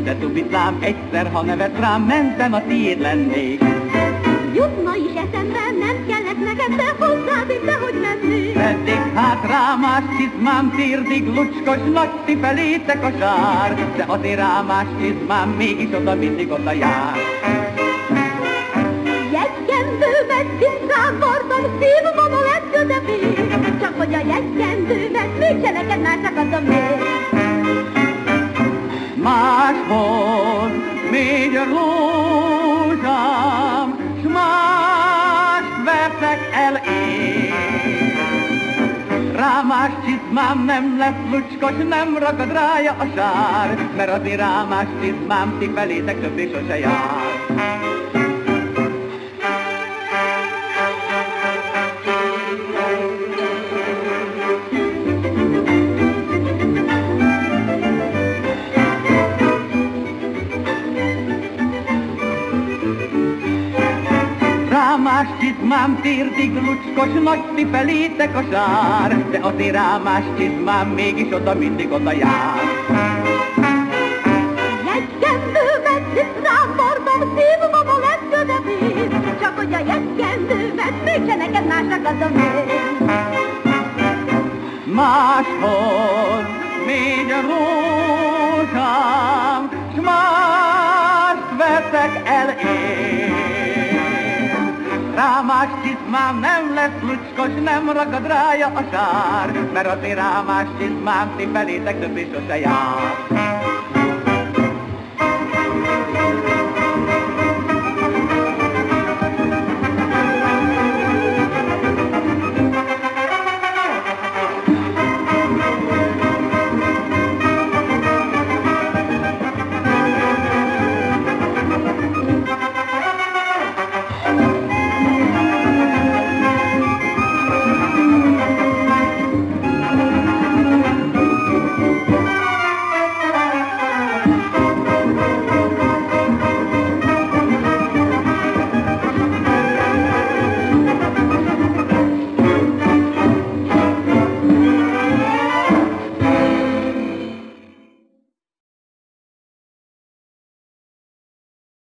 de tubitlám, egyszer, ha nevet rám, mentem a tiéd lennék. Jutna is eszembe, nem kellett neked, de hozzád itt, hogy mennék. Eddig hát rámás csizmám, térdig lucskos, nagy ti felétek a sár, de azért rámás csizmám mégis oda mindig oda jár. Jegykendőmet tisztán vartam, szívmon a legközepén, csak hogy a jegykendőmet mégse neked másnak adom még. Máshol még rózsám, s mást vertek el én. Rámás csizmám nem lesz lucskos, nem ragad rája a sár, mert azért rámás csizmám ti felétek többé sose jár. Rámás csizmám térdig lucskos, nagy ti felétek a sár, de azért rámás csizmám mégis oda mindig oda jár. Jegykendőmet vartam, szívmon a legközepén, csak hogy a jegykendőmet mégse neked másnak adom még. Máshol még a rózsám, vetek el én. Rámás csizmám nem lesz lucskos, nem ragad rája a sár, mert azért rámás csizmám ti felétek többé sose jár.